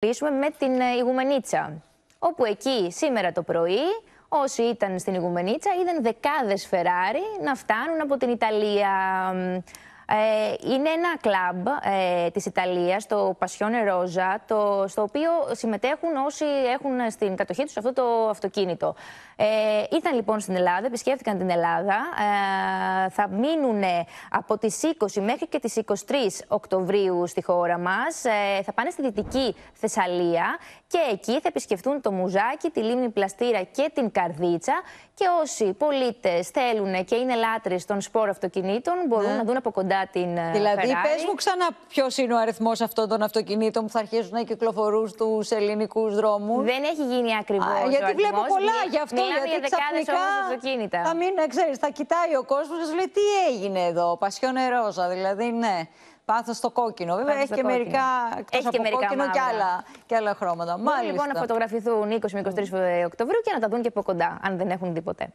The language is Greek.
μιλήσουμε με την ε, Ιγουμενίτσα. Όπου εκεί σήμερα το πρωί, όσοι ήταν στην Ιγουμενίτσα, είδαν δεκάδες Φεράρι να φτάνουν από την Ιταλία. Ε, είναι ένα κλαμπ ε, της Ιταλίας, το Passione Rosa, το, στο οποίο συμμετέχουν όσοι έχουν στην κατοχή τους αυτό το αυτοκίνητο. Ε, ήρθαν λοιπόν στην Ελλάδα, επισκέφθηκαν την Ελλάδα, ε, θα μείνουν από τις 20 μέχρι και τις 23 Οκτωβρίου στη χώρα μας, ε, θα πάνε στη Δυτική Θεσσαλία και εκεί θα επισκεφτούν το Μουζάκι, τη Λίμνη Πλαστήρα και την Καρδίτσα και όσοι πολίτες θέλουν και είναι λάτρεις των σπόρων αυτοκινήτων μπορούν Ναι. να δουν από κοντά την ε, Δηλαδή, Ferrari. πες μου ξανά ποιος είναι ο αριθμός αυτών των αυτοκινήτων που θα αρχίσουν να κυκλοφορούν στους ελληνικούς δρόμους. Δεν έχει γίνει ακριβώς. γιατί βλέπω πολλά γι' αυτό. Μιλάμε γιατί για δεκάδες ξαφνικά όμως αυτοκίνητα. Θα μην ξέρεις, θα κοιτάει ο κόσμος και θα σου λέει τι έγινε εδώ. Πασιόνε ρόζα, δηλαδή ναι. Πάθος στο κόκκινο. Βέβαια Πάθος έχει στο και κόκκινο. μερικά εκτός Έχει και από μερικά κόκκινο και μαύρα. άλλα, και άλλα χρώματα. Μπορούν Μάλιστα. λοιπόν να φωτογραφηθούν 20 με 23 Οκτωβρίου και να τα δουν και από κοντά, αν δεν έχουν δει ποτέ.